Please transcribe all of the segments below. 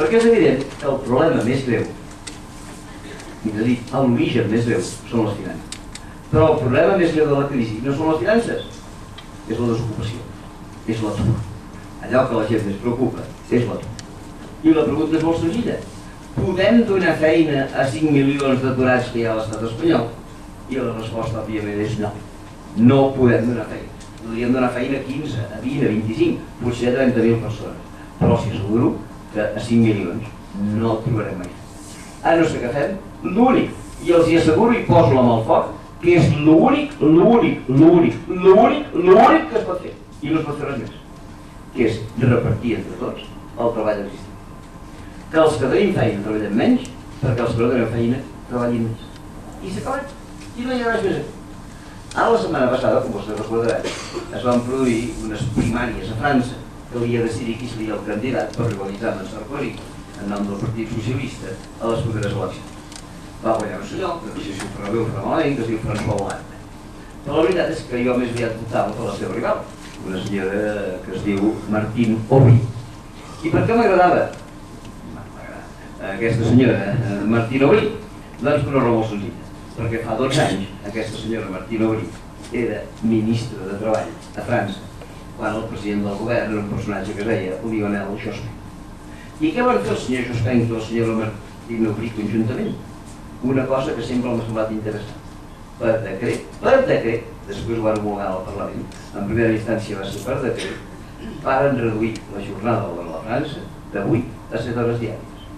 Perquè és evident que el problema més greu, millor dit, l'origen més greu, són les finances. Però el problema més greu de la crisi no són les finances, és la desocupació, és l'atur. Allò que la gent més preocupa és l'atur. I la pregunta és molt senzilla. Podem donar feina a 5 milions d'aturats que hi ha a l'estat espanyol? I la resposta, òbviament, és no. No podem donar feina. Podríem donar feina a 15, a 20, a 25, potser a 30.000 persones. Però si asseguro que a 5 milions no el trobarem mai. A no ser que fem l'únic, i els hi asseguro i poso la mà al foc, que és l'únic, l'únic, l'únic, l'únic, l'únic que es pot fer. I no es pot fer res més. Que és repartir entre tots el treball existent. Que els que tenim feina treballen menys, perquè els que no tenen feina treballin més. I s'ha acabat. I no hi ha res més. Ara la setmana passada, com vostè recordarà, es van produir unes primàries a França havia decidir qui seria el candidat per rivalitzar amb en Sarkozy en nom del Partit Socialista a les properes eleccions. Va guanyar un senyor, que no sé si ho farà malament, que es diu François Hollande. Però la veritat és que jo més aviat votava per la seva rival, una senyora que es diu Martín Obi. I per què m'agradava? Aquesta senyora, eh, Martín Obi, doncs per una raó molt senzilla. Perquè fa 12 anys aquesta senyora Martín Obi era ministra de Treball a França quan el president del govern era un personatge que deia Lionel Jospin. I què van fer el senyor Jospin i la senyora Martín Obrí conjuntament? Una cosa que sempre m'ha semblat interessant. Per decret, per decret, després ho van homologar al Parlament, en primera instància va ser per decret, varen reduir la jornada de la França de 8 a 7 hores diàries.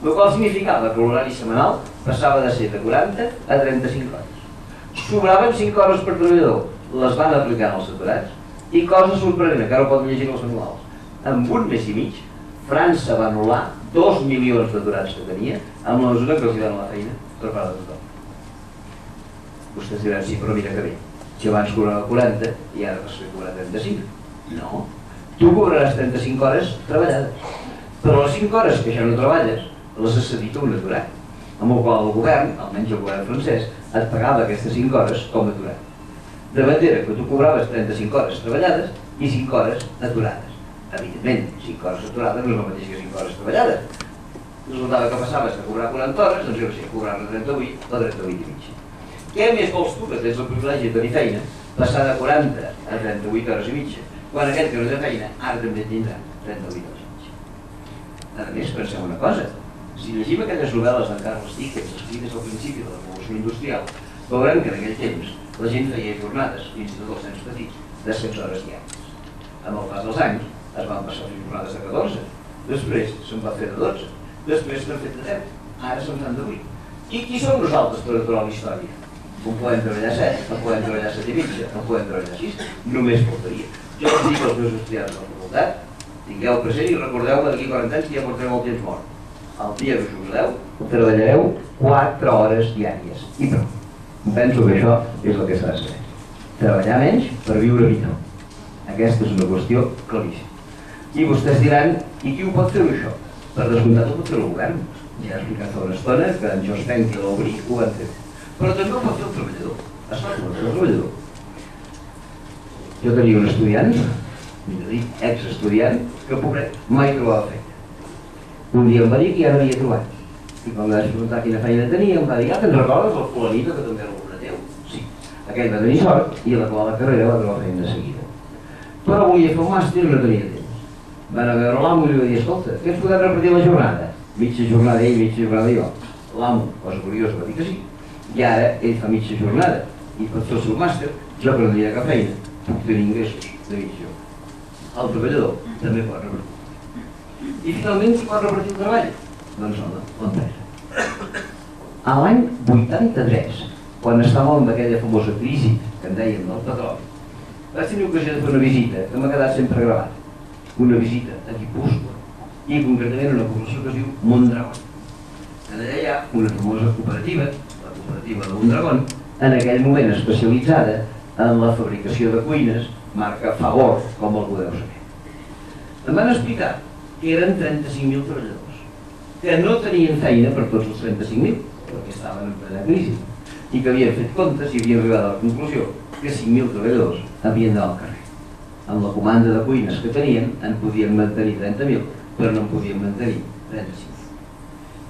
El qual significava que l'horari setmanal passava de ser de 40 a 35 hores. Sobraven 5 hores per treballador, les van aplicar als aturats i cosa sorprenent, encara ho poden llegir els manuals. En un mes i mig, França va anul·lar dos milions d'aturats que tenia amb la mesura que els donen la feina per part de tothom. Vostès diran, sí, però mira que bé, si abans cobrava 40 i ara vas cobrar 35. No, tu cobraràs 35 hores treballades, però les 5 hores que ja no treballes les has cedit a un aturat, amb el qual el govern, almenys el govern francès, et pagava aquestes 5 hores com a aturat de manera que tu cobraves 35 hores treballades i 5 hores aturades. Evidentment, 5 hores aturades no és el mateix que 5 hores treballades. Resultava que passaves a cobrar 40 hores, doncs jo sé, cobrar 38 o 38 i mig. Què més vols tu, que tens el privilegi de tenir feina, passar de 40 a 38 hores i mitja, quan aquest que no té feina ara també tindrà 38 hores i mitja. A més, penseu una cosa, si llegim aquelles novel·les d'en Carles Dickens escrites al principi de la revolució industrial, veurem que en aquell temps la gent feia jornades, fins i tot els nens petits, de 16 hores diàries. Amb el pas dels anys es van passar a jornades de 14, després se'n va fer de 12, després se'n fet de 10, ara se'n fan de 8. I qui som nosaltres per aturar la història? No podem treballar 7, no podem treballar 7 i mitja, no podem treballar 6, només faltaria. Jo els dic als meus estudiants de la facultat, tingueu present i recordeu-me d'aquí 40 anys que ja portareu el temps mort. El dia que us jubileu, treballareu 4 hores diàries. I prou. Penso que això és el que s'ha de fer. Treballar menys per viure millor. Aquesta és una qüestió claríssima. I vostès diran, i qui ho pot fer això? Per descomptat ho pot fer el govern. Ja he explicat fa una estona que en Jos Penc i l'Obri ho van fer. Però també ho pot fer el treballador. Es fa el treballador. Jo tenia un estudiant, millor dit, ex-estudiant, que pobret, mai trobava feina. Un dia em va dir que ja no havia trobat i quan vaig preguntar quina feina tenia, em va dir, ah, te'n recordes el fulanito que també era alumne teu? Sí. Aquell va tenir sort i a l'acabar la carrera va trobar feina de seguida. Però volia fer un màster i no tenia temps. Van a veure l'amo i li va dir, escolta, què ens podem repetir la jornada? Mitja jornada ell, mitja jornada jo. L'amo, cosa curiosa, va dir que sí. I ara ell fa mitja jornada i pot fer el seu màster, jo que tenia cap feina, puc tenir ingressos de mitja. El treballador també pot repartir. I finalment pot repartir el treball? Doncs home, l'empresa. A l'any 83, quan estàvem amb aquella famosa crisi que en dèiem del petroli, vaig tenir ocasió de fer una visita que m'ha quedat sempre gravat. Una visita a Guipúscoa i concretament una població que es diu Mondragón. En allà hi ha una famosa cooperativa, la cooperativa de Mondragón, en aquell moment especialitzada en la fabricació de cuines, marca Favor, com el podeu saber. Em van explicar que eren 35.000 treballadors que no tenien feina per tots els 35.000, perquè estaven en plena crisi, i que havien fet comptes i havien arribat a la conclusió que 5.000 treballadors havien d'anar al carrer. Amb la comanda de cuines que tenien en podien mantenir 30.000, però no en podien mantenir 35.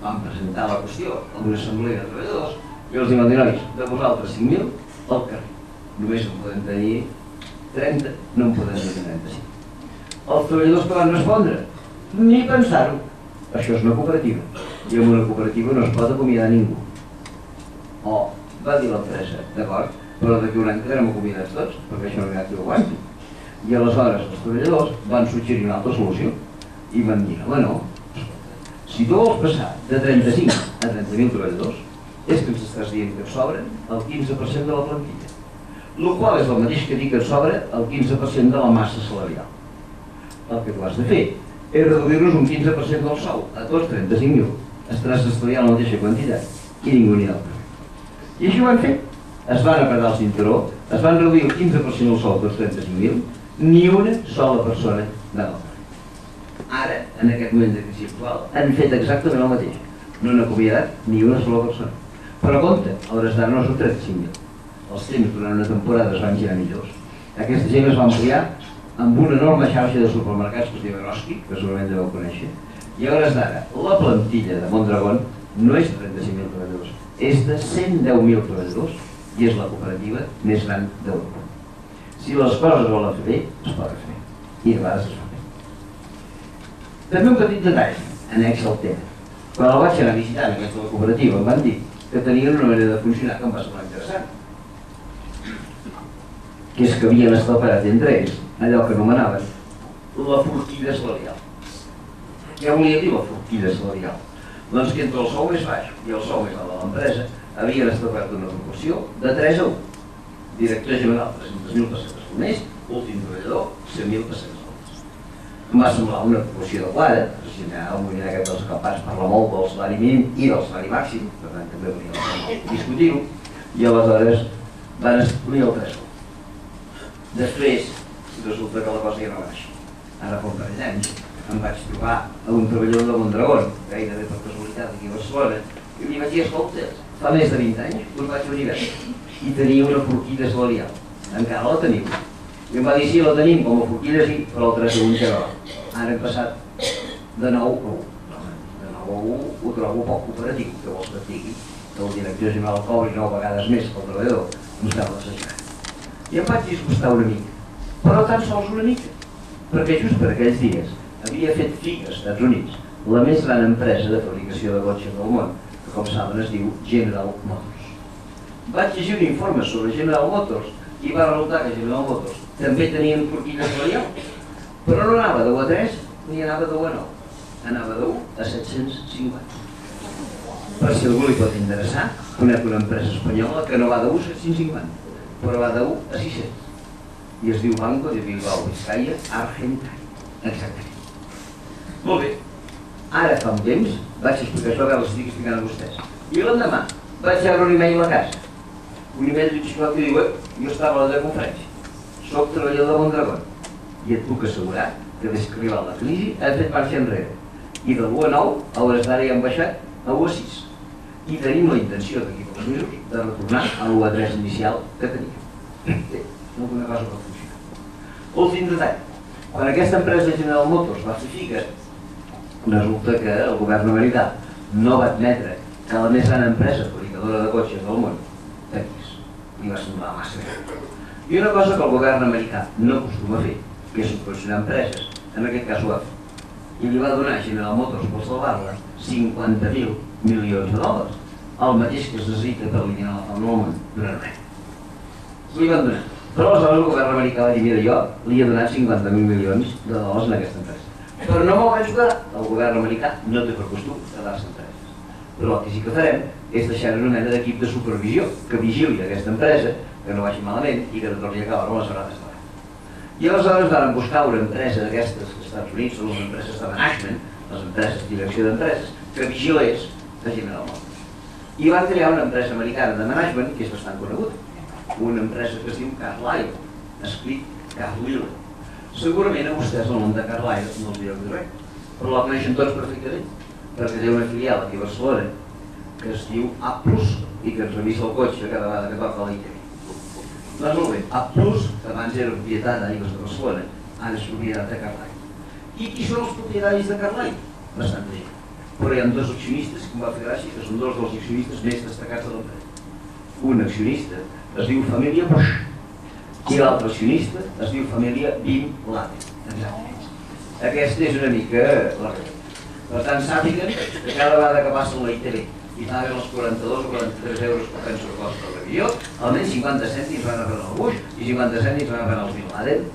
Vam presentar la qüestió a una assemblea de treballadors i els diuen, nois, de vosaltres 5.000 al carrer. Només en podem tenir 30, no en podem tenir 35. Els treballadors que van respondre, ni pensar-ho. Això és una cooperativa. I en una cooperativa no es pot acomiadar ningú. O, va dir l'empresa, d'acord, però d'aquí un any quedarem acomiadats tots, perquè això no hi ha qui ho aguanti. I aleshores els treballadors van suggerir una altra solució i van dir, home no, si tu vols passar de 35 a 30.000 treballadors, és que ens estàs dient que sobren el 15% de la plantilla. El qual és el mateix que dir que sobra el 15% de la massa salarial. El que tu has de fer és reduir-nos un 15% del sou a tots 35.000. Estaràs estudiant la mateixa quantitat i ningú n'hi ha. I això ho van fer. Es van apretar el cinturó, es van reduir el 15% del sou tots 35.000, ni una sola persona de l'altre. Ara, en aquest moment de crisi actual, han fet exactament el mateix. No han acomiadat ni una sola persona. Però compte, a hores d'ara no són 35.000. Els temps durant una temporada es van girar millors. Aquesta gent es va ampliar amb una enorme xarxa de supermercats que es diu Eroski, que segurament deveu conèixer, i a hores d'ara, la plantilla de Mondragón no és de 35.000 treballadors, és de 110.000 treballadors i és la cooperativa més gran d'Europa. Si les coses volen fer bé, es poden fer. I a vegades es fa bé. També un petit detall, annex al tema. Quan el vaig anar visitant aquesta cooperativa em van dir que tenien una manera de funcionar que em va semblar interessant. Que és que havien estalparat entre ells allò que anomenaven la forquilla salarial. Què volia dir la forquilla salarial? Doncs que entre el sou més baix i el sou més alt de l'empresa havien establert una proporció de 3 a 1. Director general, 300.000 pessetes al mes, últim treballador, 100.000 pessetes al mes. Em va semblar una proporció adequada, si ha el moviment aquest dels capats parla molt del salari mínim i del salari màxim, per tant també de discutir-ho, i aleshores van establir el 3 a 1. Després, resulta que la cosa ja no va així. Ara fa un parell d'anys em vaig trobar a un treballador de Mondragón, gairebé per casualitat aquí a Barcelona, i li vaig dir, escolta, fa més de 20 anys us vaig venir a veure i tenia una forquilla salarial. Encara la teniu. I em va dir, sí, la tenim, com a forquilla sí, però el 3 segons ja no. Ara hem passat de 9 a 1. De 9 a 1 ho trobo poc cooperatiu, que vols que et digui que el director general cobri 9 vegades més que el treballador, em sembla exagerat. I em vaig disgustar una mica, però tan sols una mica, perquè just per aquells dies havia fet FIG als Estats Units, la més gran empresa de fabricació de cotxes del món, que com saben es diu General Motors. Vaig llegir un informe sobre General Motors i va resultar que General Motors també tenien forquilla salarial, però no anava de 1 a 3 ni anava de 1 a 9, anava de 1 a 750. Per si algú li pot interessar, conec una empresa espanyola que no va de 1 a 750, però va de 1 a 600 i es diu Banco de Bilbao Vizcaya Argentina. Exactament. Molt bé. Ara fa un temps vaig explicar això, veure si estic explicant a vostès. I l'endemà vaig veure un e-mail a casa. Un e-mail d'un xicot que diu, jo estava a la de conferència, soc treballador de Mondragón i et puc assegurar que des que arribat la crisi ha fet marxa enrere. I de l'1 a 9, a hores d'ara ja han baixat a 1 a 6. I tenim la intenció d'aquí pocs mesos de retornar a l'1 a 3 inicial que teníem. Bé, alguna cosa va funcionar. Últim detall. Quan aquesta empresa General Motors va fer figa, resulta que el govern americà no va admetre que la més gran empresa fabricadora de cotxes del món tenís. Li va semblar massa gran. I una cosa que el govern americà no acostuma a fer, que és subvencionar empreses, en aquest cas ho va fer. I li va donar General Motors per salvar-la 50.000 milions de dòlars, el mateix que es necessita per eliminar la fam del món durant res. Li van donar. Però aleshores el govern americà va dir, mira, jo li he donat 50.000 milions de dòlars en aquesta empresa. Però no m'ho vaig jugar. El govern americà no té per costum quedar-se empreses. Però el que sí que farem és deixar una mena d'equip de supervisió que vigili aquesta empresa, que no vagi malament i que no torni a acabar amb les hores de I aleshores vam buscar una empresa d'aquestes als Estats Units, les empreses de management, les empreses de direcció d'empreses, que vigilés a General Motors. I van crear una empresa americana de management que és bastant coneguda, una empresa que es diu Carlyle, escrit Carlyle. Segurament a vostès el nom de Carlyle no els direu dir res, però la coneixen tots perfectament, perquè té una filial aquí a Barcelona que es diu A+, i que ens revisa el cotxe cada vegada que toca l'ITV. Doncs molt bé, A+, que abans era propietat d'Aigües de Barcelona, ara és propietat de Carlyle. I qui són els propietaris de Carlyle? Bastanta gent. però hi ha dos accionistes que em va fer gràcia, que són dos dels accionistes més destacats de l'empresa. Un accionista es diu Família Bush i l'altre accionista es diu Família Bin Laden. Aquesta és una mica la realitat. Per tant, sàpiguen que cada vegada que passen la ITV i paguen els 42 o 43 euros que penso que costa revisió, almenys 50 cèntims van agafant el Bush i 50 cèntims van agafant el Bin Laden